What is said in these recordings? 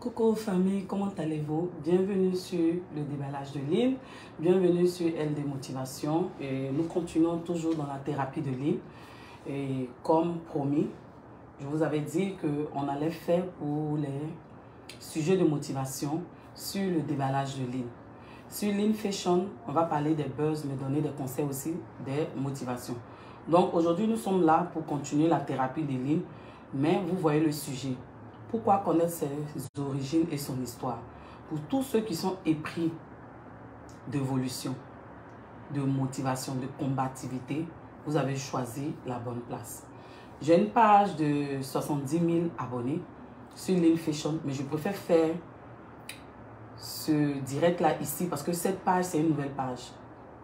Coucou famille, comment allez-vous? Bienvenue sur le déballage de l'île, bienvenue sur LD Motivation. Et nous continuons toujours dans la thérapie de l'île et comme promis, je vous avais dit qu'on allait faire pour les sujets de motivation sur le déballage de l'île. Sur l'île Fashion, on va parler des buzz, mais donner des conseils aussi des motivations. Donc aujourd'hui, nous sommes là pour continuer la thérapie de l'île, mais vous voyez le sujet. Pourquoi connaître ses origines et son histoire? Pour tous ceux qui sont épris d'évolution, de motivation, de combativité, vous avez choisi la bonne place. J'ai une page de 70 000 abonnés sur l'île Fashion, mais je préfère faire ce direct là ici parce que cette page c'est une nouvelle page.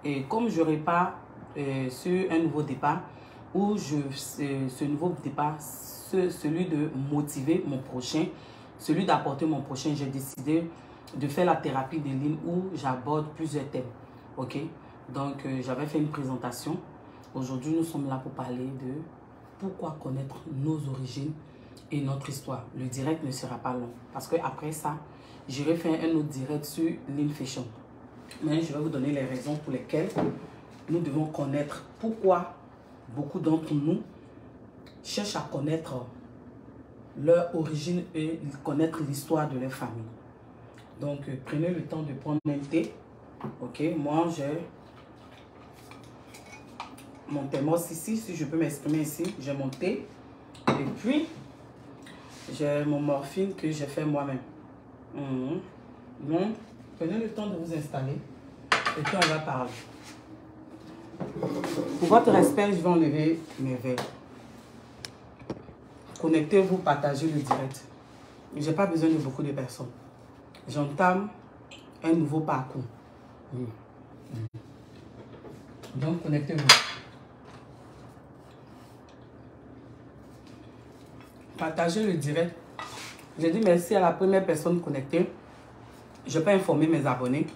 Et comme je pas euh, sur un nouveau départ, ou je, ce nouveau départ, celui de motiver mon prochain, celui d'apporter mon prochain, j'ai décidé de faire la thérapie de ligne où j'aborde plusieurs thèmes. Ok? Donc, euh, j'avais fait une présentation. Aujourd'hui, nous sommes là pour parler de pourquoi connaître nos origines et notre histoire. Le direct ne sera pas long. Parce que après ça, j'irai faire un autre direct sur l'infection. Mais je vais vous donner les raisons pour lesquelles nous devons connaître pourquoi beaucoup d'entre nous cherchent à connaître leur origine et connaître l'histoire de leur famille. Donc, euh, prenez le temps de prendre un thé. Ok, moi j'ai mon thermos ici, si je peux m'exprimer ici, j'ai mon thé. Et puis, j'ai mon morphine que j'ai fait moi-même. Mhm. Donc, prenez le temps de vous installer et puis on va parler. Pour votre respect, je vais enlever mes verres. Connectez-vous, partagez le direct. Je n'ai pas besoin de beaucoup de personnes. J'entame un nouveau parcours. Donc, connectez-vous. Partagez le direct. J'ai dit merci à la première personne connectée. Je peux informer mes abonnés.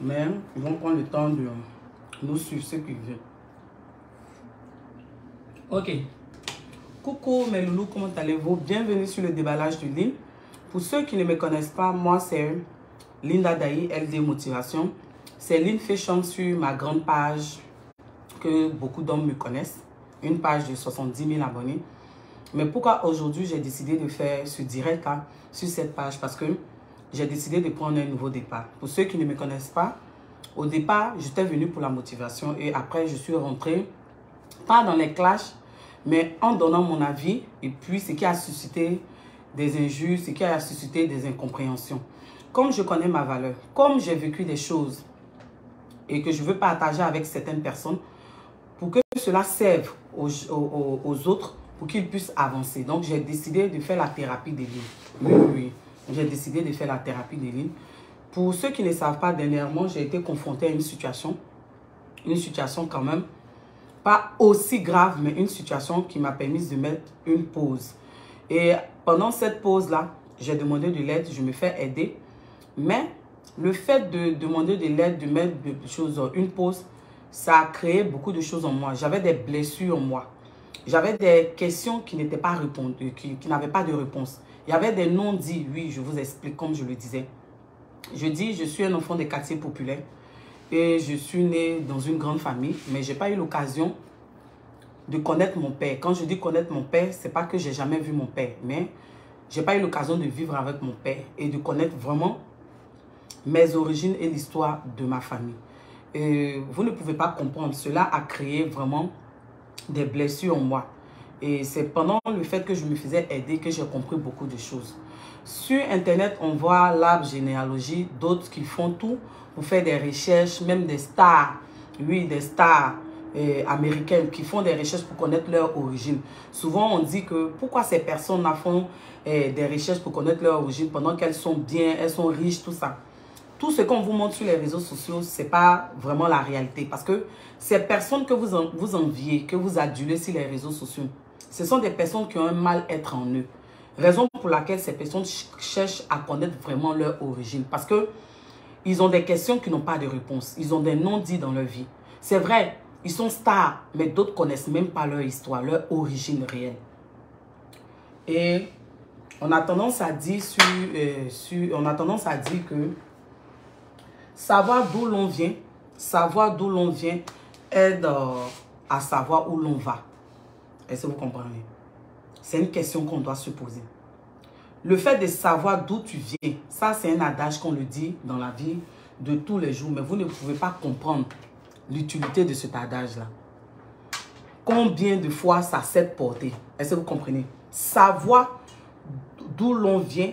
Mais ils vont prendre le temps de nous suivre ceux qui veulent. Ok. Coucou mes loulous, comment allez-vous? Bienvenue sur le déballage du ligne. Pour ceux qui ne me connaissent pas, moi c'est Linda Daï, LD Motivation. C'est Lynn Fashion sur ma grande page que beaucoup d'hommes me connaissent. Une page de 70 000 abonnés. Mais pourquoi aujourd'hui j'ai décidé de faire ce direct sur cette page? Parce que j'ai décidé de prendre un nouveau départ. Pour ceux qui ne me connaissent pas, au départ, j'étais venu pour la motivation et après, je suis rentrée, pas dans les clashs, mais en donnant mon avis et puis ce qui a suscité des injures, ce qui a suscité des incompréhensions. Comme je connais ma valeur, comme j'ai vécu des choses et que je veux partager avec certaines personnes pour que cela serve aux, autres, pour qu'ils puissent avancer. Donc, j'ai décidé de faire la thérapie des lignes. Oui, oui, j'ai décidé de faire la thérapie des lignes. Pour ceux qui ne savent pas, dernièrement, j'ai été confrontée à une situation, une situation quand même pas aussi grave, mais une situation qui m'a permis de mettre une pause. Et pendant cette pause-là, j'ai demandé de l'aide, je me fais aider. Mais le fait de demander de l'aide, de mettre des choses, une pause, ça a créé beaucoup de choses en moi. J'avais des blessures en moi. J'avais des questions qui n'étaient pas répondues, qui, qui n'avaient pas de réponse. Il y avait des non-dits, oui, je vous explique comme je le disais. Je dis, je suis un enfant des quartiers populaires et je suis né dans une grande famille, mais je n'ai pas eu l'occasion de connaître mon père. Quand je dis connaître mon père, c'est pas que j'ai jamais vu mon père, mais j'ai pas eu l'occasion de vivre avec mon père et de connaître vraiment mes origines et l'histoire de ma famille. Et vous ne pouvez pas comprendre. Cela a créé vraiment des blessures en moi. Et c'est pendant le fait que je me faisais aider que j'ai compris beaucoup de choses. Sur Internet, on voit l'arbre généalogie, d'autres qui font tout pour faire des recherches, même des stars, oui, des stars euh, américaines qui font des recherches pour connaître leur origine. Souvent, on dit que pourquoi ces personnes-là font euh, des recherches pour connaître leur origine pendant qu'elles sont bien, elles sont riches, tout ça. Tout ce qu'on vous montre sur les réseaux sociaux, ce n'est pas vraiment la réalité. Parce que ces personnes que vous, vous enviez, que vous adulez sur les réseaux sociaux, ce sont des personnes qui ont un mal-être en eux. Raison pour laquelle ces personnes cherchent à connaître vraiment leur origine. Parce que ils ont des questions qui n'ont pas de réponse. Ils ont des non-dits dans leur vie. C'est vrai, ils sont stars, mais d'autres connaissent même pas leur histoire, leur origine réelle. Et on a tendance à dire sur, euh, sur, on a tendance à dire que savoir d'où l'on vient, savoir d'où l'on vient aide euh, à savoir où l'on va. Est-ce que vous comprenez? C'est une question qu'on doit se poser. Le fait de savoir d'où tu viens, ça c'est un adage qu'on le dit dans la vie de tous les jours, mais vous ne pouvez pas comprendre l'utilité de cet adage-là. Combien de fois ça s'est porté? Est-ce que vous comprenez? Savoir d'où l'on vient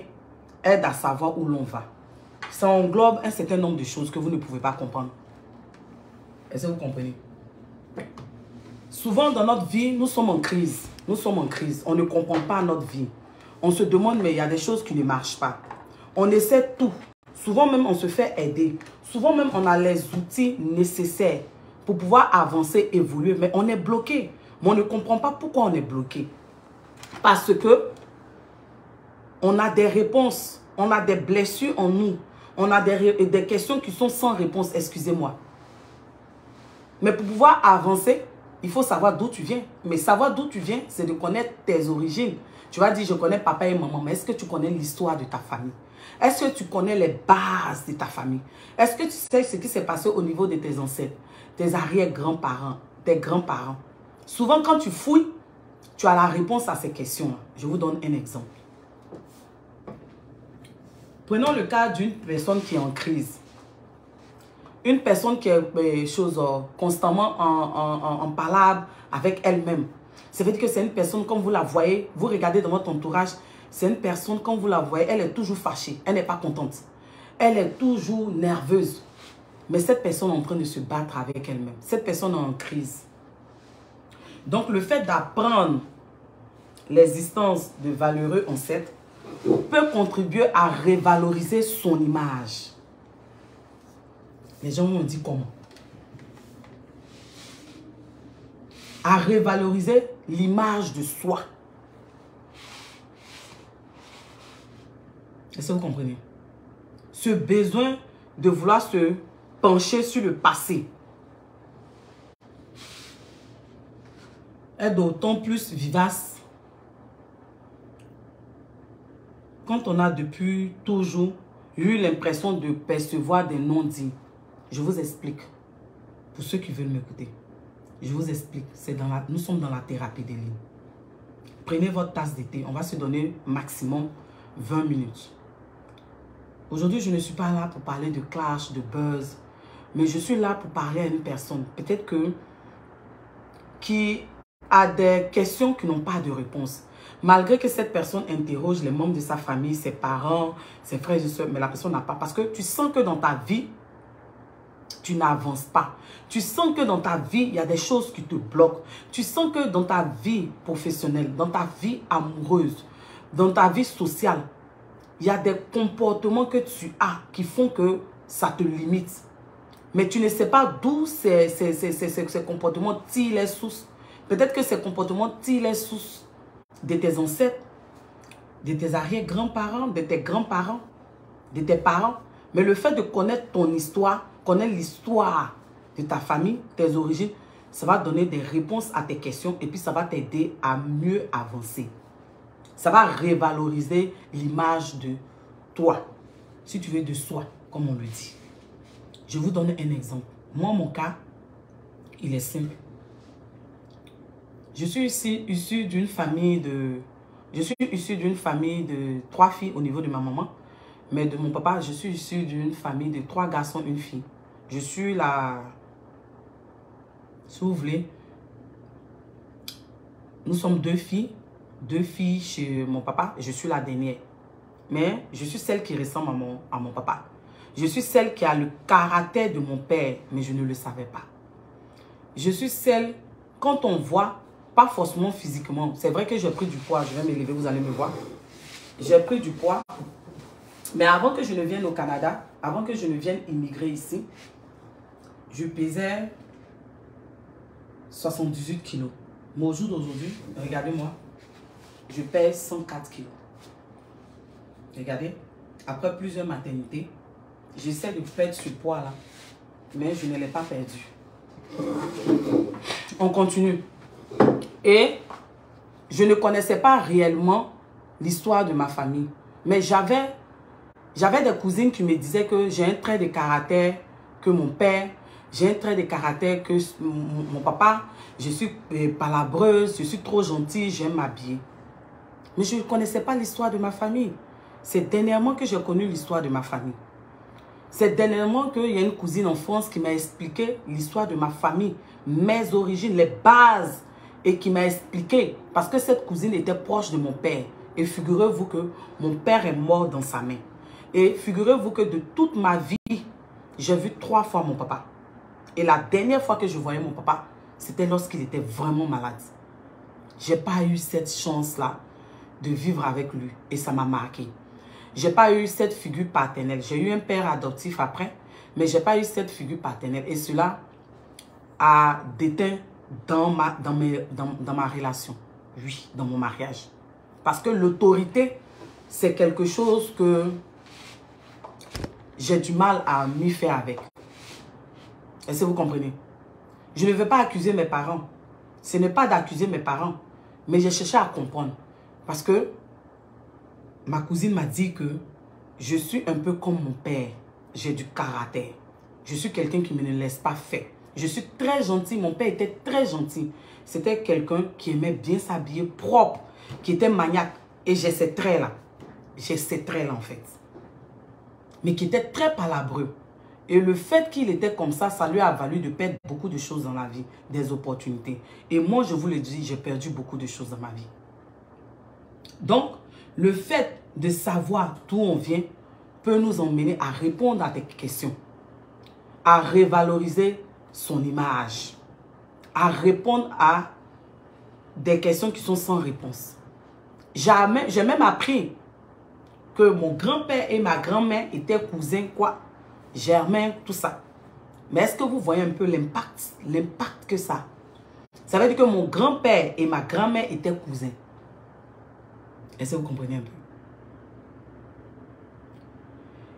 aide à savoir où l'on va. Ça englobe un certain nombre de choses que vous ne pouvez pas comprendre. Est-ce que vous comprenez? Souvent dans notre vie, nous sommes en crise. Nous sommes en crise. On ne comprend pas notre vie. On se demande, mais il y a des choses qui ne marchent pas. On essaie tout. Souvent même, on se fait aider. Souvent même, on a les outils nécessaires pour pouvoir avancer, évoluer. Mais on est bloqué. Mais on ne comprend pas pourquoi on est bloqué. Parce que on a des réponses. On a des blessures en nous. On a des, questions qui sont sans réponse, excusez-moi. Mais pour pouvoir avancer, il faut savoir d'où tu viens. Mais savoir d'où tu viens, c'est de connaître tes origines. Tu vas dire, je connais papa et maman, mais est-ce que tu connais l'histoire de ta famille? Est-ce que tu connais les bases de ta famille? Est-ce que tu sais ce qui s'est passé au niveau de tes ancêtres, tes arrière-grands-parents, tes grands-parents? Souvent, quand tu fouilles, tu as la réponse à ces questions. Je vous donne un exemple. Prenons le cas d'une personne qui est en crise. Une personne qui est euh, chose, euh, constamment en, en, avec elle-même. Ça veut dire que c'est une personne, comme vous la voyez, vous regardez dans votre entourage, c'est une personne, quand vous la voyez, elle est toujours fâchée, elle n'est pas contente. Elle est toujours nerveuse. Mais cette personne est en train de se battre avec elle-même. Cette personne est en crise. Donc le fait d'apprendre l'existence de valeureux ancêtres peut contribuer à revaloriser son image. Les gens m'ont dit comment? À revaloriser l'image de soi. Est-ce que vous comprenez? Ce besoin de vouloir se pencher sur le passé est d'autant plus vivace quand on a depuis toujours eu l'impression de percevoir des non-dits. Je vous explique, pour ceux qui veulent m'écouter. Je vous explique. Dans la, nous sommes dans la thérapie des lignes. Prenez votre tasse d'été. On va se donner maximum 20 minutes. Aujourd'hui, je ne suis pas là pour parler de clash, de buzz. Mais je suis là pour parler à une personne. Peut-être que qui a des questions qui n'ont pas de réponse. Malgré que cette personne interroge les membres de sa famille, ses parents, ses frères et soeurs, mais la personne n'a pas. Parce que tu sens que dans ta vie, tu n'avances pas. Tu sens que dans ta vie, il y a des choses qui te bloquent. Tu sens que dans ta vie professionnelle, dans ta vie amoureuse, dans ta vie sociale, il y a des comportements que tu as qui font que ça te limite. Mais tu ne sais pas d'où ces, ces, ces, ces, comportements tirent les sources. Peut-être que ces comportements tirent les sources de tes ancêtres, de tes arrière-grands-parents, de tes grands-parents, de tes parents. Mais le fait de connaître ton histoire, connaître l'histoire de ta famille, tes origines, ça va donner des réponses à tes questions et puis ça va t'aider à mieux avancer. Ça va revaloriser l'image de toi, si tu veux de soi, comme on le dit. Je vous donne un exemple. Moi, mon cas, il est simple. Je suis ici issu d'une famille de... Je suis issu d'une famille de trois filles au niveau de ma maman. Mais de mon papa, je suis issu d'une famille de trois garçons, une fille. Je suis la... Si vous voulez, nous sommes deux filles. Deux filles chez mon papa. Je suis la dernière. Mais je suis celle qui ressemble à mon, à mon papa. Je suis celle qui a le caractère de mon père, mais je ne le savais pas. Je suis celle, quand on voit, pas forcément physiquement. C'est vrai que j'ai pris du poids. Je vais m'élever, vous allez me voir. J'ai pris du poids. Mais avant que je ne vienne au Canada, avant que je ne vienne immigrer ici, je pesais 78 kilos. Mais au jour d'aujourd'hui, regardez-moi, je pèse 104 kilos. Regardez, après plusieurs maternités, J'essaie de perdre ce poids là. Mais je ne l'ai pas perdu. On continue. Et je ne connaissais pas réellement l'histoire de ma famille. Mais j'avais des cousines qui me disaient que j'ai un trait de caractère que mon père, j'ai un trait de caractère que mon, papa, je suis euh, palabreuse, je suis trop gentille, j'aime m'habiller. Mais je ne connaissais pas l'histoire de ma famille. C'est dernièrement que j'ai connu l'histoire de ma famille. C'est dernièrement qu'il y a une cousine en France qui m'a expliqué l'histoire de ma famille, mes origines, les bases, et qui m'a expliqué, parce que cette cousine était proche de mon père. Et figurez-vous que mon père est mort dans sa main. Et figurez-vous que de toute ma vie, j'ai vu trois fois mon papa. Et la dernière fois que je voyais mon papa, c'était lorsqu'il était vraiment malade. J'ai pas eu cette chance-là de vivre avec lui. Et ça m'a marqué. J'ai pas eu cette figure paternelle. J'ai eu un père adoptif après, mais j'ai pas eu cette figure paternelle. Et cela a déteint dans ma, dans, mes, dans, dans ma relation. Oui, dans mon mariage. Parce que l'autorité, c'est quelque chose que j'ai du mal à m'y faire avec. Est-ce que vous comprenez? Je ne veux pas accuser mes parents. Ce n'est pas d'accuser mes parents. Mais j'ai cherché à comprendre. Parce que ma cousine m'a dit que je suis un peu comme mon père. J'ai du caractère. Je suis quelqu'un qui ne me laisse pas faire. Je suis très gentil. Mon père était très gentil. C'était quelqu'un qui aimait bien s'habiller propre, qui était maniaque. Et j'ai ces traits-là. J'ai ces traits-là en fait mais qui était très palabreux. Et le fait qu'il était comme ça, ça lui a valu de perdre beaucoup de choses dans la vie, des opportunités. Et moi, je vous le dis, j'ai perdu beaucoup de choses dans ma vie. Donc, le fait de savoir d'où on vient peut nous emmener à répondre à des questions, à revaloriser son image, à répondre à des questions qui sont sans réponse. J'ai même appris que mon grand-père et ma grand-mère étaient cousins, quoi. Germain, tout ça. Mais est-ce que vous voyez un peu l'impact, l'impact que ça Ça veut dire que mon grand-père et ma grand-mère étaient cousins. Est-ce que vous comprenez un peu?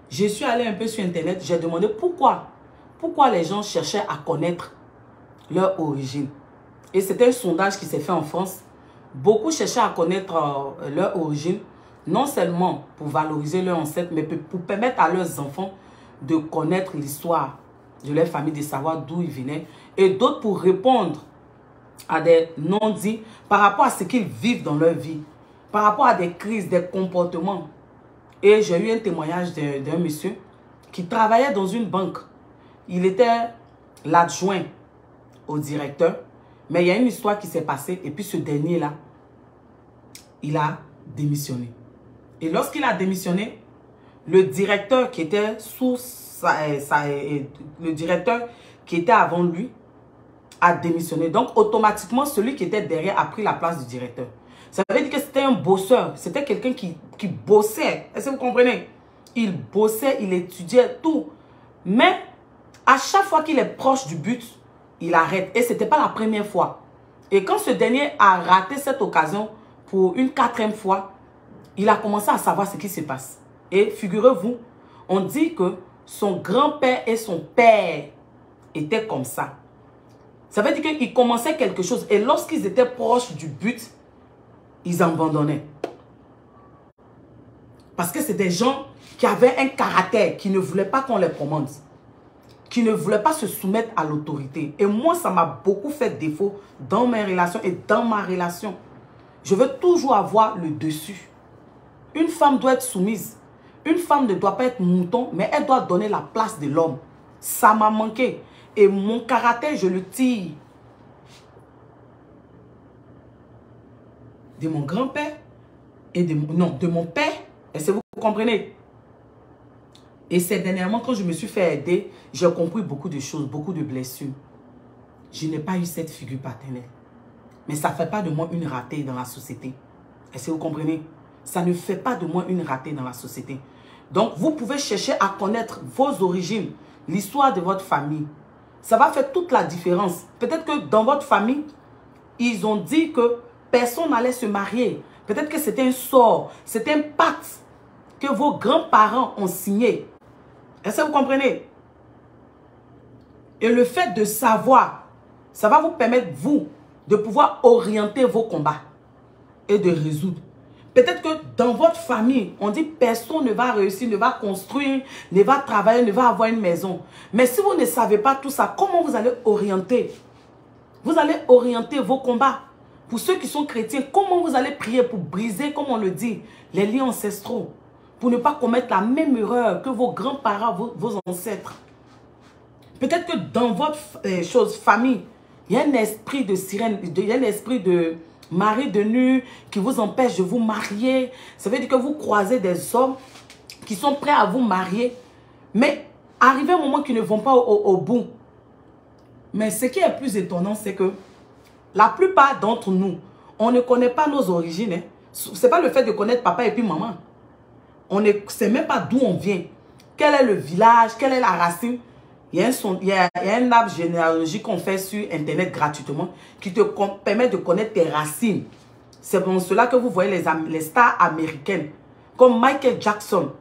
Je suis allé un peu sur Internet, j'ai demandé pourquoi. Pourquoi les gens cherchaient à connaître leur origine? Et c'était un sondage qui s'est fait en France. Beaucoup cherchaient à connaître euh, leur origine non seulement pour valoriser leur ancêtre, mais pour permettre à leurs enfants de connaître l'histoire de leur famille, de savoir d'où ils venaient, et d'autres pour répondre à des non-dits par rapport à ce qu'ils vivent dans leur vie, par rapport à des crises, des comportements. Et j'ai eu un témoignage d'un monsieur qui travaillait dans une banque. Il était l'adjoint au directeur, mais il y a une histoire qui s'est passée, et puis ce dernier-là, il a démissionné. Et lorsqu'il a démissionné, le directeur qui était sous sa, euh, euh, le directeur qui était avant lui a démissionné. Donc, automatiquement, celui qui était derrière a pris la place du directeur. Ça veut dire que c'était un bosseur. C'était quelqu'un qui, qui bossait. Est-ce que vous comprenez? Il bossait, il étudiait, tout. Mais, à chaque fois qu'il est proche du but, il arrête. Et ce n'était pas la première fois. Et quand ce dernier a raté cette occasion pour une quatrième fois, il a commencé à savoir ce qui se passe. Et figurez-vous, on dit que son grand-père et son père étaient comme ça. Ça veut dire qu'ils commençaient quelque chose. Et lorsqu'ils étaient proches du but, ils abandonnaient. Parce que c'est des gens qui avaient un caractère, qui ne voulaient pas qu'on les commande. Qui ne voulaient pas se soumettre à l'autorité. Et moi, ça m'a beaucoup fait défaut dans mes relations et dans ma relation. Je veux toujours avoir le dessus. Une femme doit être soumise. Une femme ne doit pas être mouton, mais elle doit donner la place de l'homme. Ça m'a manqué. Et mon caractère, je le tire. De mon grand-père et de, non, de mon père. Est-ce que vous comprenez? Et c'est dernièrement, quand je me suis fait aider, j'ai compris beaucoup de choses, beaucoup de blessures. Je n'ai pas eu cette figure paternelle. Mais ça ne fait pas de moi une ratée dans la société. Est-ce que vous comprenez? ça ne fait pas de moi une ratée dans la société. Donc, vous pouvez chercher à connaître vos origines, l'histoire de votre famille. Ça va faire toute la différence. Peut-être que dans votre famille, ils ont dit que personne n'allait se marier. Peut-être que c'était un sort, c'était un pacte que vos grands-parents ont signé. Est-ce que vous comprenez? Et le fait de savoir, ça va vous permettre, vous, de pouvoir orienter vos combats et de résoudre. Peut-être que dans votre famille, on dit personne ne va réussir, ne va construire, ne va travailler, ne va avoir une maison. Mais si vous ne savez pas tout ça, comment vous allez orienter? Vous allez orienter vos combats. Pour ceux qui sont chrétiens, comment vous allez prier pour briser, comme on le dit, les liens ancestraux? Pour ne pas commettre la même erreur que vos grands-parents, vos, ancêtres. Peut-être que dans votre euh, chose, famille, il y a un esprit de sirène, il y a un esprit de mari de nu qui vous empêche de vous marier. Ça veut dire que vous croisez des hommes qui sont prêts à vous marier. Mais arrivé un moment qu'ils ne vont pas au, bout. Mais ce qui est plus étonnant, c'est que la plupart d'entre nous, on ne connaît pas nos origines. Hein. Ce n'est pas le fait de connaître papa et puis maman. On ne sait même pas d'où on vient. Quel est le village, quelle est la racine. Il y, a un, il, y a, un arbre généalogique qu'on fait sur Internet gratuitement qui te permet de connaître tes racines. C'est pour cela que vous voyez les, les stars américaines. Comme Michael Jackson.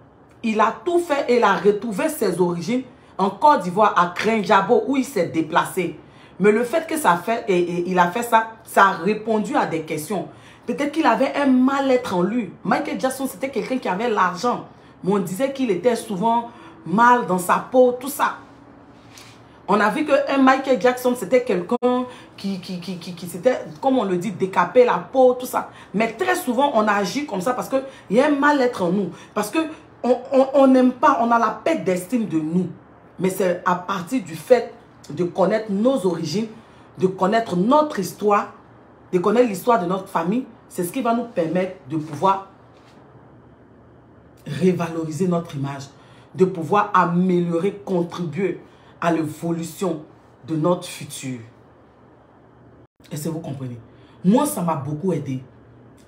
Il a tout fait et il a retrouvé ses origines en Côte d'Ivoire, à Krenjabo, où il s'est déplacé. Mais le fait que ça fait, et, il a fait ça, ça a répondu à des questions. Peut-être qu'il avait un mal-être en lui. Michael Jackson, c'était quelqu'un qui avait l'argent. Mais on disait qu'il était souvent mal dans sa peau, tout ça. On a vu que Michael Jackson, c'était quelqu'un qui, qui, qui, qui, qui s'était, comme on le dit, décapé la peau, tout ça. Mais très souvent, on agit comme ça parce qu'il y a un mal-être en nous. Parce que on n'aime pas, on a la perte d'estime de nous. Mais c'est à partir du fait de connaître nos origines, de connaître notre histoire, de connaître l'histoire de notre famille, c'est ce qui va nous permettre de pouvoir révaloriser notre image, de pouvoir améliorer, contribuer à l'évolution de notre futur. Est-ce que vous comprenez? Moi, ça m'a beaucoup aidé.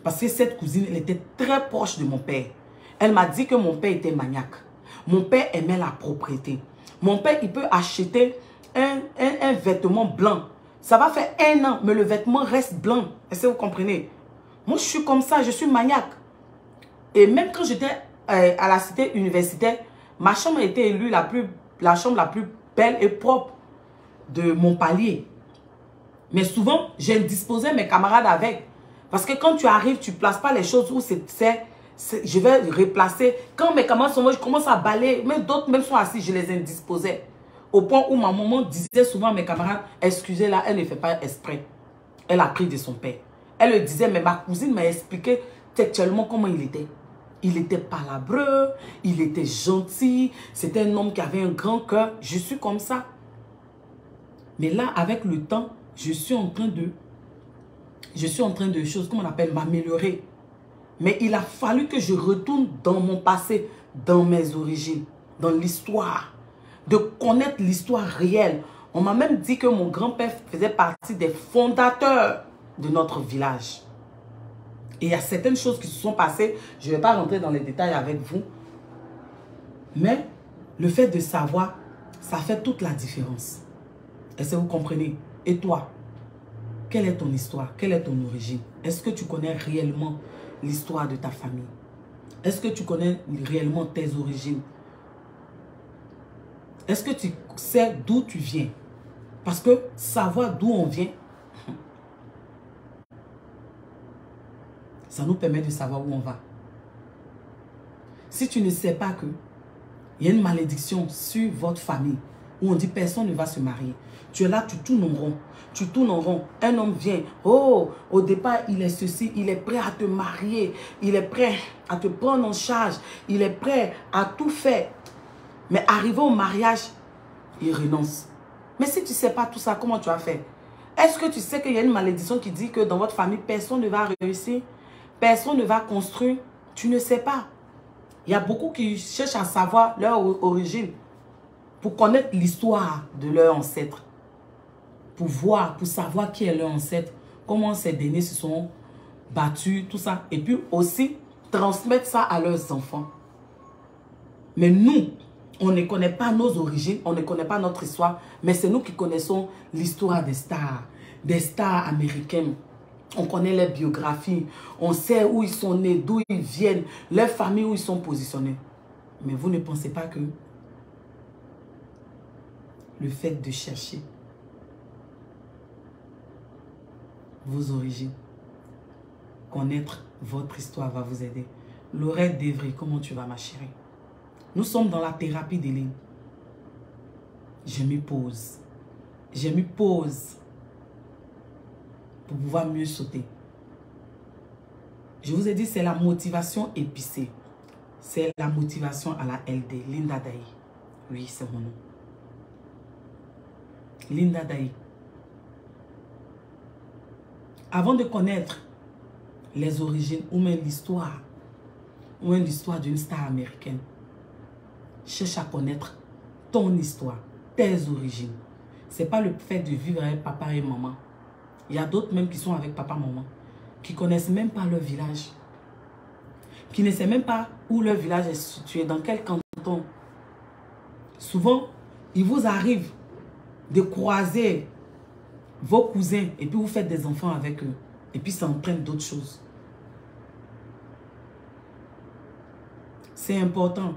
Parce que cette cousine, elle était très proche de mon père. Elle m'a dit que mon père était maniaque. Mon père aimait la propriété. Mon père, il peut acheter un, un, vêtement blanc. Ça va faire un an, mais le vêtement reste blanc. Est-ce que vous comprenez? Moi, je suis comme ça, je suis maniaque. Et même quand j'étais euh, à la cité universitaire, ma chambre été élue la, plus, la chambre la plus belle et propre de mon palier. Mais souvent, j'indisposais mes camarades avec. Parce que quand tu arrives, tu ne places pas les choses où c'est... Je vais replacer. Quand mes camarades sont morts, je commence à balayer. Mais d'autres même sont assis, je les indisposais. Au point où ma maman disait souvent à mes camarades, excusez-la, elle ne fait pas exprès. Elle a pris de son père. Elle le disait, mais ma cousine m'a expliqué textuellement comment il était. Il était palabreux, il était gentil, c'était un homme qui avait un grand cœur. Je suis comme ça. Mais là, avec le temps, je suis en train de, je suis en train de choses, comment on appelle, m'améliorer. Mais il a fallu que je retourne dans mon passé, dans mes origines, dans l'histoire, de connaître l'histoire réelle. On m'a même dit que mon grand-père faisait partie des fondateurs de notre village. Et il y a certaines choses qui se sont passées. Je ne vais pas rentrer dans les détails avec vous. Mais le fait de savoir, ça fait toute la différence. Est-ce que vous comprenez? Et toi, quelle est ton histoire? Quelle est ton origine? Est-ce que tu connais réellement l'histoire de ta famille? Est-ce que tu connais réellement tes origines? Est-ce que tu sais d'où tu viens? Parce que savoir d'où on vient, ça nous permet de savoir où on va. Si tu ne sais pas que il y a une malédiction sur votre famille, où on dit personne ne va se marier, tu es là, tu tournes en rond. Tu tournes en rond. Un homme vient. Oh, au départ, il est ceci. Il est prêt à te marier. Il est prêt à te prendre en charge. Il est prêt à tout faire. Mais arrivé au mariage, il renonce. Mais si tu ne sais pas tout ça, comment tu vas faire? Est-ce que tu sais qu'il y a une malédiction qui dit que dans votre famille, personne ne va réussir? Personne ne va construire. Tu ne sais pas. Il y a beaucoup qui cherchent à savoir leur origine pour connaître l'histoire de leurs ancêtres. Pour voir, pour savoir qui est leur ancêtre, comment ces derniers se sont battus, tout ça. Et puis aussi, transmettre ça à leurs enfants. Mais nous, on ne connaît pas nos origines, on ne connaît pas notre histoire, mais c'est nous qui connaissons l'histoire des stars, des stars américaines, on connaît les biographies. On sait où ils sont nés, d'où ils viennent, leur famille, où ils sont positionnés. Mais vous ne pensez pas que le fait de chercher vos origines. Connaître votre histoire va vous aider. Lorette Devry, comment tu vas ma chérie? Nous sommes dans la thérapie des lignes. Je me pose. Je me pose pour pouvoir mieux sauter. Je vous ai dit, c'est la motivation épicée. C'est la motivation à la LD, Linda Daï. Oui, c'est mon nom. Linda Daï. Avant de connaître les origines ou même l'histoire, ou même l'histoire d'une star américaine, cherche à connaître ton histoire, tes origines. Ce n'est pas le fait de vivre avec papa et maman. Il y a d'autres même qui sont avec papa maman, qui connaissent même pas leur village, qui ne savent même pas où leur village est situé, dans quel canton. Souvent, il vous arrive de croiser vos cousins et puis vous faites des enfants avec eux. Et puis ça entraîne d'autres choses. C'est important.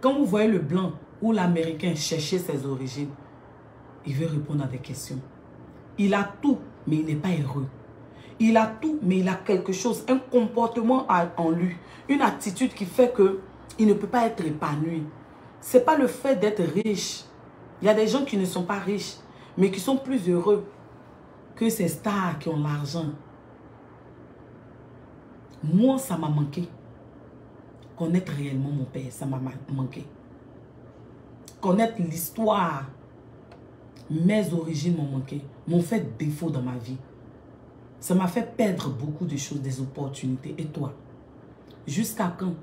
Quand vous voyez le blanc ou l'américain chercher ses origines, il veut répondre à des questions. Il a tout, mais il n'est pas heureux. Il a tout, mais il a quelque chose, un comportement en lui, une attitude qui fait que il ne peut pas être épanoui. Ce n'est pas le fait d'être riche. Il y a des gens qui ne sont pas riches, mais qui sont plus heureux que ces stars qui ont l'argent. Moi, ça m'a manqué. Connaître réellement mon père, ça m'a manqué. Connaître l'histoire, mes origines m'ont manqué, m'ont fait défaut dans ma vie. Ça m'a fait perdre beaucoup de choses, des opportunités. Et toi, jusqu'à quand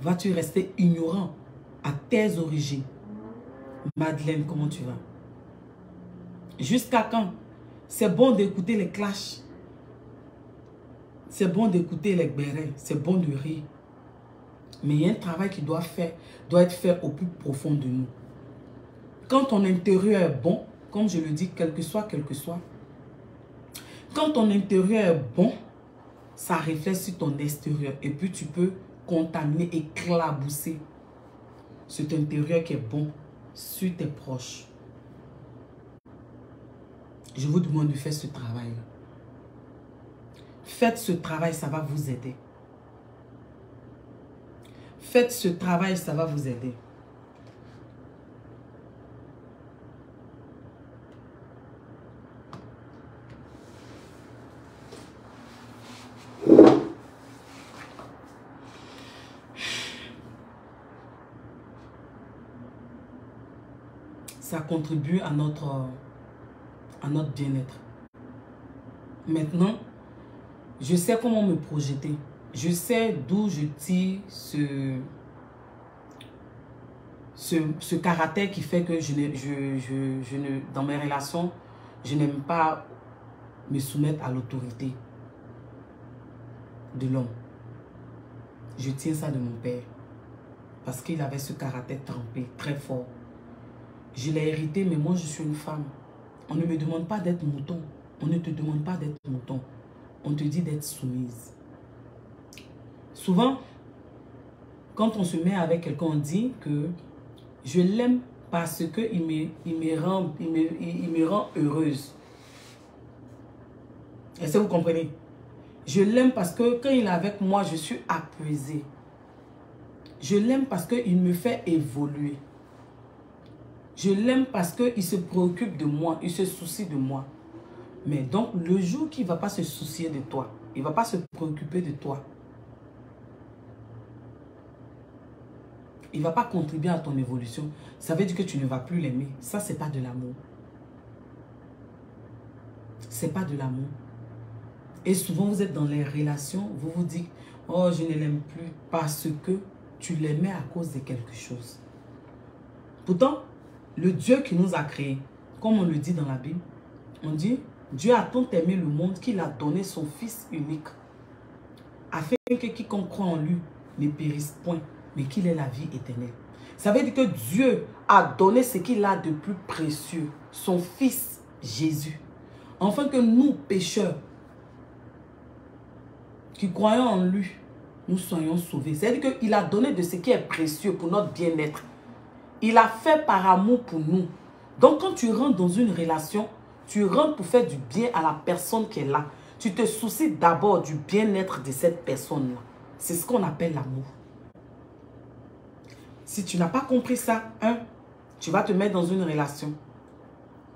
vas-tu rester ignorant à tes origines? Madeleine, comment tu vas? Jusqu'à quand? C'est bon d'écouter les clashs. C'est bon d'écouter les bérets. C'est bon de rire. Mais il y a un travail qui doit, faire, doit être fait au plus profond de nous. Quand ton intérieur est bon, comme je le dis, quel que soit, quel que soit, quand ton intérieur est bon, ça reflète sur ton extérieur. Et puis tu peux contaminer, éclabousser cet intérieur qui est bon sur tes proches. Je vous demande de faire ce travail. Faites ce travail, ça va vous aider. Faites ce travail, ça va vous aider. Ça contribue à notre, à notre bien-être. Maintenant, je sais comment me projeter. Je sais d'où je tire ce, ce, caractère qui fait que je, je, je, ne, dans mes relations, je n'aime pas me soumettre à l'autorité de l'homme. Je tiens ça de mon père. Parce qu'il avait ce caractère trempé, très fort. Je l'ai hérité, mais moi je suis une femme. On ne me demande pas d'être mouton. On ne te demande pas d'être mouton. On te dit d'être soumise. Souvent, quand on se met avec quelqu'un, on dit que je l'aime parce qu'il me, il me, rend, il me, il me rend heureuse. Est-ce que vous comprenez? Je l'aime parce que quand il est avec moi, je suis apaisée. Je l'aime parce qu'il me fait évoluer. Je l'aime parce qu'il se préoccupe de moi, il se soucie de moi. Mais donc, le jour qu'il ne va pas se soucier de toi, il ne va pas se préoccuper de toi, il ne va pas contribuer à ton évolution, ça veut dire que tu ne vas plus l'aimer. Ça, ce n'est pas de l'amour. Ce n'est pas de l'amour. Et souvent, vous êtes dans les relations, vous vous dites, oh, je ne l'aime plus parce que tu l'aimais à cause de quelque chose. Pourtant, le Dieu qui nous a créés, comme on le dit dans la Bible, on dit, Dieu a tant aimé le monde qu'il a donné son Fils unique, afin que quiconque croit en lui ne périsse point, mais qu'il ait la vie éternelle. Ça veut dire que Dieu a donné ce qu'il a de plus précieux, son Fils Jésus, afin que nous, pécheurs, qui croyons en lui, nous soyons sauvés. C'est-à-dire qu'il a donné de ce qui est précieux pour notre bien-être. Il a fait par amour pour nous. Donc quand tu rentres dans une relation, tu rentres pour faire du bien à la personne qui est là. Tu te soucies d'abord du bien-être de cette personne-là. C'est ce qu'on appelle l'amour. Si tu n'as pas compris ça, un, tu vas te mettre dans une relation.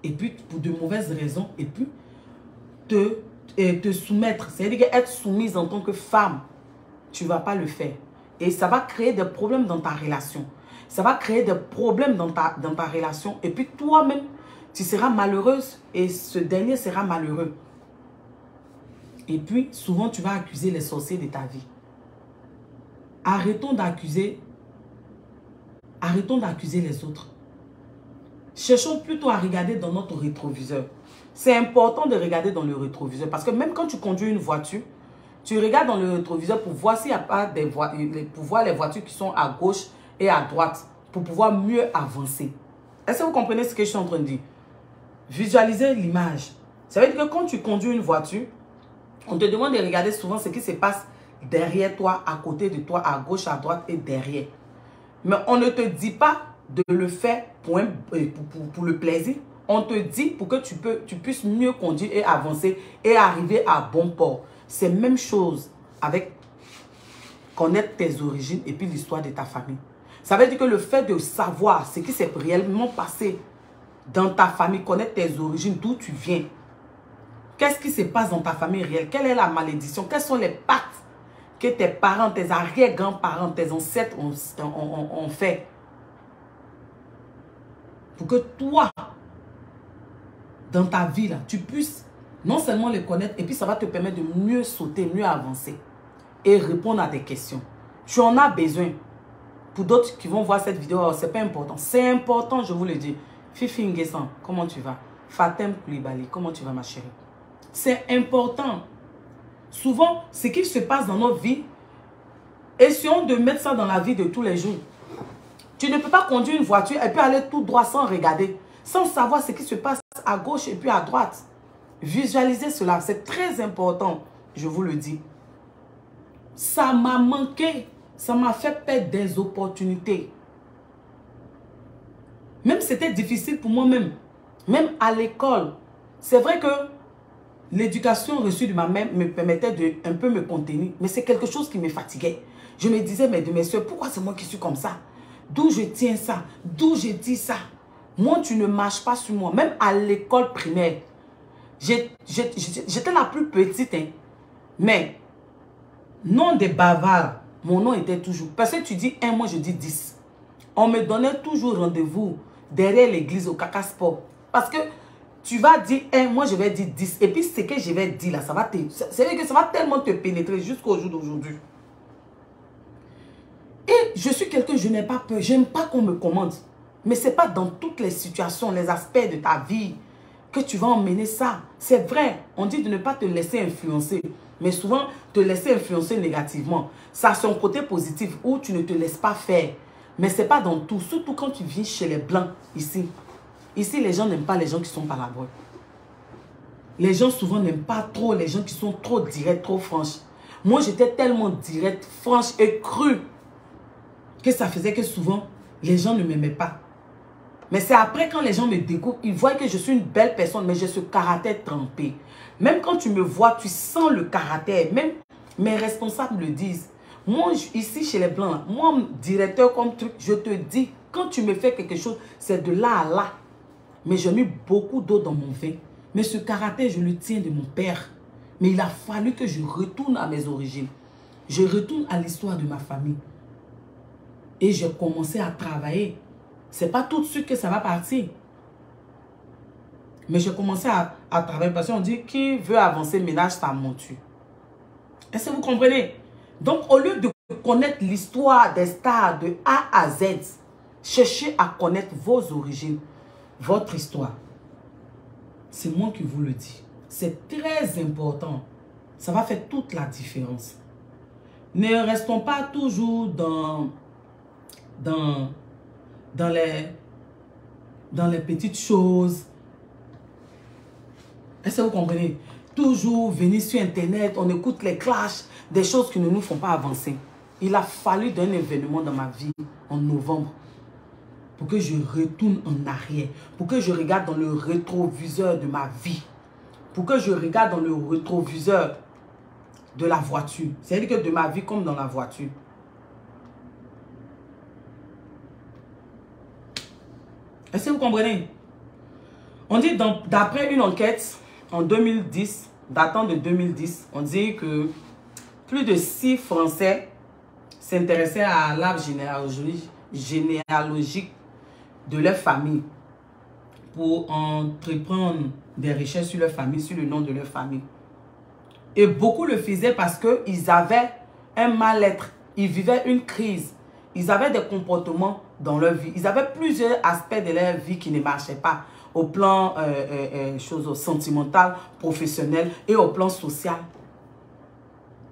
Et puis, pour de mauvaises raisons, et puis, te, te soumettre. C'est-à-dire être soumise en tant que femme, tu ne vas pas le faire. Et ça va créer des problèmes dans ta relation. Ça va créer des problèmes dans ta, dans ta relation. Et puis, toi-même, tu seras malheureuse et ce dernier sera malheureux. Et puis, souvent, tu vas accuser les sorciers de ta vie. Arrêtons d'accuser. Arrêtons d'accuser les autres. Cherchons plutôt à regarder dans notre rétroviseur. C'est important de regarder dans le rétroviseur parce que même quand tu conduis une voiture, tu regardes dans le rétroviseur pour voir s'il n'y a pas des pour voir les voitures qui sont à gauche et à droite pour pouvoir mieux avancer. Est-ce que vous comprenez ce que je suis en train de dire? Visualisez l'image. Ça veut dire que quand tu conduis une voiture, on te demande de regarder souvent ce qui se passe derrière toi, à côté de toi, à gauche, à droite et derrière. Mais on ne te dit pas de le faire pour, euh, pour, le plaisir. On te dit pour que tu, peux, tu puisses mieux conduire et avancer et arriver à bon port. C'est même chose avec connaître tes origines et puis l'histoire de ta famille. Ça veut dire que le fait de savoir ce qui s'est réellement passé dans ta famille, connaître tes origines, d'où tu viens. Qu'est-ce qui se passe dans ta famille réelle Quelle est la malédiction Quels sont les pactes que tes parents, tes arrière-grands-parents, tes ancêtres ont, fait Pour que toi, dans ta vie, là, tu puisses non seulement les connaître, et puis ça va te permettre de mieux sauter, mieux avancer et répondre à des questions. Tu en as besoin. Pour d'autres qui vont voir cette vidéo, oh, c'est pas important. C'est important, je vous le dis. Fifi Nguessan, comment tu vas? Fatem Koulibaly, comment tu vas ma chérie? C'est important. Souvent, ce qui se passe dans notre vie, essayons de mettre ça dans la vie de tous les jours. Tu ne peux pas conduire une voiture et puis aller tout droit sans regarder, sans savoir ce qui se passe à gauche et puis à droite. Visualisez cela, c'est très important, je vous le dis. Ça m'a manqué, ça m'a fait perdre des opportunités. Même c'était difficile pour moi-même. Même à l'école. C'est vrai que l'éducation reçue de ma mère me permettait de un peu me contenir. Mais c'est quelque chose qui me fatiguait. Je me disais, mais de mes soeurs, pourquoi c'est moi qui suis comme ça? D'où je tiens ça? D'où je dis ça? Moi, tu ne marches pas sur moi. Même à l'école primaire, j'étais la plus petite. Hein. Mais, nom des bavards, mon nom était toujours... Parce que tu dis 1, moi je dis 10. On me donnait toujours rendez-vous derrière l'église au caca. Parce que tu vas dire 1, moi je vais dire 10. Et puis ce que je vais dire là, ça va te... C'est vrai que ça va tellement te pénétrer jusqu'au jour d'aujourd'hui. Et je suis quelqu'un, je n'ai pas peur. J'aime pas qu'on me commande. Mais ce n'est pas dans toutes les situations, les aspects de ta vie que tu vas emmener ça. C'est vrai, on dit de ne pas te laisser influencer. Mais souvent, te laisser influencer négativement. Ça a son côté positif où tu ne te laisses pas faire. Mais ce n'est pas dans tout. Surtout quand tu viens chez les Blancs, ici. Ici, les gens n'aiment pas les gens qui sont par la Les gens souvent n'aiment pas trop les gens qui sont trop directs, trop franches. Moi, j'étais tellement directe, franche et crue que ça faisait que souvent, les gens ne m'aimaient pas. Mais c'est après quand les gens me découvrent, ils voient que je suis une belle personne, mais j'ai ce caractère trempé. Même quand tu me vois, tu sens le caractère. Même mes responsables le disent. Moi, ici, chez les Blancs, moi, directeur comme truc, je te dis, quand tu me fais quelque chose, c'est de là à là. Mais j'ai mis beaucoup d'eau dans mon vin. Mais ce caractère, je le tiens de mon père. Mais il a fallu que je retourne à mes origines. Je retourne à l'histoire de ma famille. Et j'ai commencé à travailler. C'est pas tout de suite que ça va partir. Mais j'ai commencé à, à, travailler parce qu'on dit qui veut avancer ménage sa monture. Est-ce que vous comprenez? Donc, au lieu de connaître l'histoire des stars de A à Z, cherchez à connaître vos origines, votre histoire. C'est moi qui vous le dis. C'est très important. Ça va faire toute la différence. Ne restons pas toujours dans, dans, dans, les, dans les petites choses. Est-ce que vous comprenez? Toujours venir sur Internet, on écoute les clashs, des choses qui ne nous font pas avancer. Il a fallu d'un événement dans ma vie en novembre pour que je retourne en arrière, pour que je regarde dans le rétroviseur de ma vie, pour que je regarde dans le rétroviseur de la voiture. C'est-à-dire que de ma vie comme dans la voiture. Est-ce que vous comprenez? On dit, d'après une enquête en 2010, datant de 2010, on dit que plus de 6 Français s'intéressaient à l'arbre généalogique de leur famille pour entreprendre des recherches sur leur famille, sur le nom de leur famille. Et beaucoup le faisaient parce qu'ils avaient un mal-être, ils vivaient une crise, ils avaient des comportements dans leur vie. Ils avaient plusieurs aspects de leur vie qui ne marchaient pas au plan euh, euh, euh professionnelles et au plan social.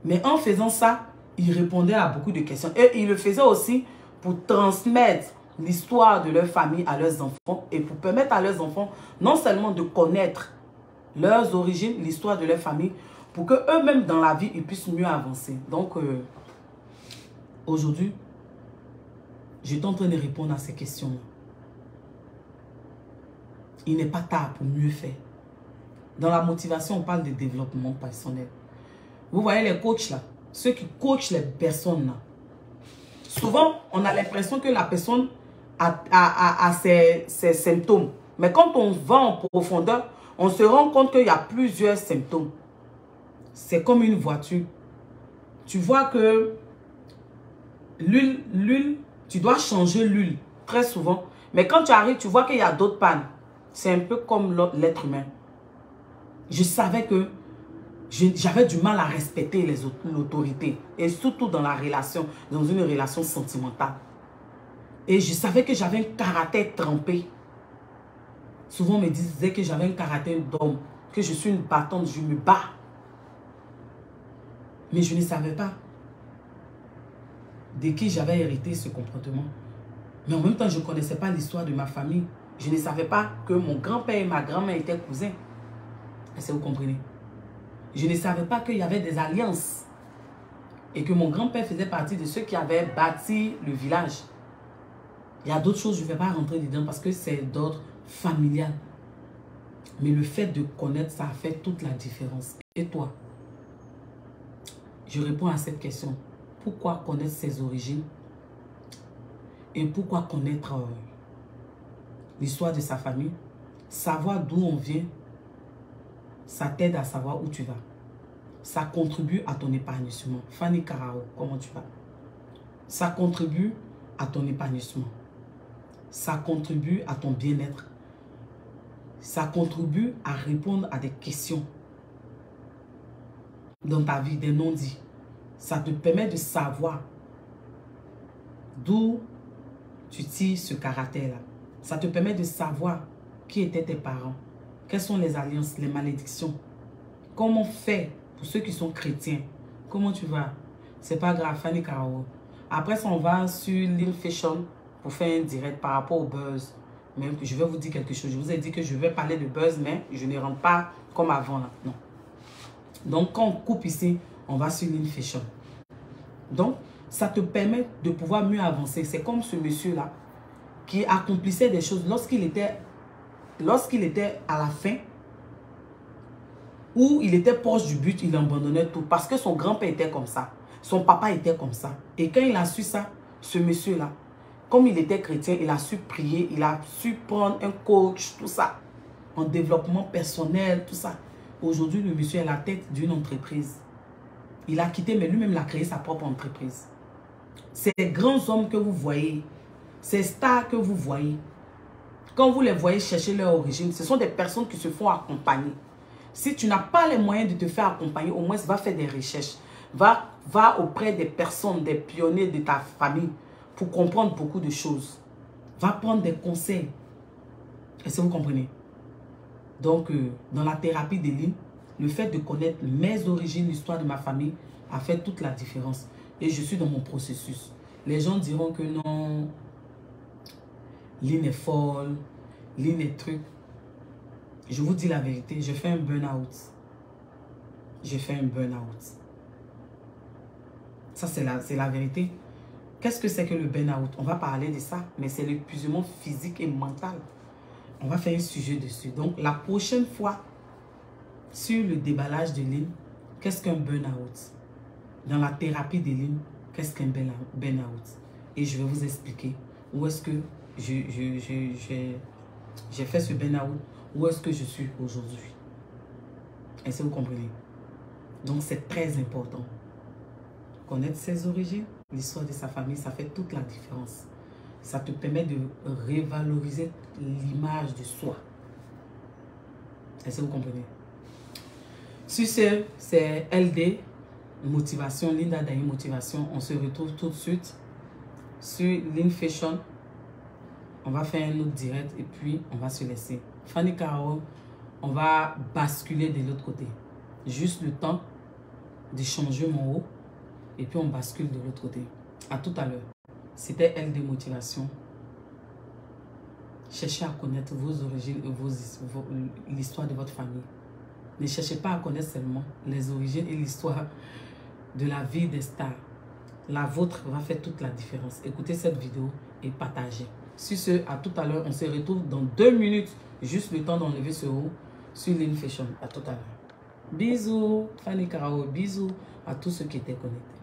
Mais en faisant ça, ils répondaient à beaucoup de questions. Et ils le faisaient aussi pour transmettre l'histoire de leur famille à leurs enfants et pour permettre à leurs enfants non seulement de connaître leurs origines, l'histoire de leur famille, pour que eux-mêmes dans la vie, ils puissent mieux avancer. Donc, euh, aujourd'hui, j'étais en train de répondre à ces questions. Il n'est pas tard pour mieux faire. Dans la motivation, on parle de développement personnel. Vous voyez les coachs là, ceux qui coachent les personnes là. Souvent, on a l'impression que la personne a, ses, ses, symptômes. Mais quand on va en profondeur, on se rend compte qu'il y a plusieurs symptômes. C'est comme une voiture. Tu vois que l'huile, l'huile, tu dois changer l'huile très souvent. Mais quand tu arrives, tu vois qu'il y a d'autres pannes. C'est un peu comme l'être humain. Je savais que j'avais du mal à respecter l'autorité. Et surtout dans la relation, dans une relation sentimentale. Et je savais que j'avais un caractère trempé. Souvent, on me disait que j'avais un caractère d'homme. Que je suis une battante, je me bats. Mais je ne savais pas de qui j'avais hérité ce comportement. Mais en même temps, je ne connaissais pas l'histoire de ma famille. Je ne savais pas que mon grand-père et ma grand-mère étaient cousins. Est-ce que vous comprenez? Je ne savais pas qu'il y avait des alliances. Et que mon grand-père faisait partie de ceux qui avaient bâti le village. Il y a d'autres choses, je ne vais pas rentrer dedans parce que c'est d'ordre familial. Mais le fait de connaître, ça a fait toute la différence. Et toi? Je réponds à cette question. Pourquoi connaître ses origines? Et pourquoi connaître euh, l'histoire de sa famille Savoir d'où on vient, ça t'aide à savoir où tu vas. Ça contribue à ton épanouissement. Fanny Carao, comment tu vas? Ça contribue à ton épanouissement ça contribue à ton bien-être. Ça contribue à répondre à des questions dans ta vie, des non-dits. Ça te permet de savoir d'où tu tires ce caractère-là. Ça te permet de savoir qui étaient tes parents, quelles sont les alliances, les malédictions? Comment faire pour ceux qui sont chrétiens? Comment tu vas? C'est pas grave, Fanny Caro. Après on va sur l'île Fashion pour faire un direct par rapport au buzz. Mais je vais vous dire quelque chose. Je vous ai dit que je vais parler de buzz, mais je ne rentre pas comme avant. Là. Non. Donc, quand on coupe ici, on va sur fashion. Donc, ça te permet de pouvoir mieux avancer. C'est comme ce monsieur-là qui accomplissait des choses lorsqu'il était, lorsqu'il était à la fin, où il était proche du but, il abandonnait tout. Parce que son grand-père était comme ça. Son papa était comme ça. Et quand il a su ça, ce monsieur-là, comme il était chrétien, il a su prier, il a su prendre un coach, tout ça, en développement personnel, tout ça. Aujourd'hui, le monsieur est la tête d'une entreprise. Il a quitté, mais lui-même, il a créé sa propre entreprise. Ces grands hommes que vous voyez, ces stars que vous voyez, quand vous les voyez chercher leur origine, ce sont des personnes qui se font accompagner. Si tu n'as pas les moyens de te faire accompagner, au moins va faire des recherches. Va, va auprès des personnes, des pionniers de ta famille pour comprendre beaucoup de choses. Va prendre des conseils. Est-ce que vous comprenez? Donc, euh, dans la thérapie des lignes, le fait de connaître mes origines, l'histoire de ma famille, a fait toute la différence. Et je suis dans mon processus. Les gens diront que non, Lynn est folle, Lynn est truc. Je vous dis la vérité, j'ai fait un burn-out. J'ai fait un burn-out. Ça, c'est la, la vérité. Qu'est-ce que c'est que le burn-out? On va parler de ça, mais c'est l'épuisement physique et mental. On va faire un sujet dessus. Donc, la prochaine fois, sur le déballage de ligne, qu'est-ce qu'un burn-out? Dans la thérapie de ligne, qu'est-ce qu'un burn-out? Et je vais vous expliquer où est-ce que j'ai fait ce burn-out, où est-ce que je suis aujourd'hui? Est-ce que vous comprenez? Donc, c'est très important. Connaître ses origines, l'histoire de sa famille, ça fait toute la différence. Ça te permet de revaloriser l'image de soi. Est-ce que vous comprenez? Sur ce, c'est LD, motivation, Linda Daï, motivation. On se retrouve tout de suite sur l'Infashion. On va faire un autre direct et puis on va se laisser. Fanny Caro, on va basculer de l'autre côté. Juste le temps de changer mon haut et puis on bascule de l'autre côté. À tout à l'heure. C'était elle des motivations. Cherchez à connaître vos origines et l'histoire de votre famille. Ne cherchez pas à connaître seulement les origines et l'histoire de la vie des stars. La vôtre va faire toute la différence. Écoutez cette vidéo et partagez. Sur ce, à tout à l'heure. On se retrouve dans deux minutes. Juste le temps d'enlever ce haut sur l'Infashion. À tout à l'heure. Bisous, Fanny Carao. Bisous à tous ceux qui étaient connectés.